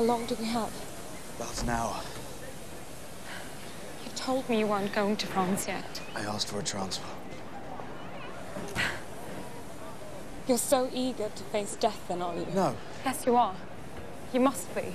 How long do we have? About an hour. You told me you weren't going to France yet. I asked for a transfer. You're so eager to face death then, are you? No. Yes, you are. You must be.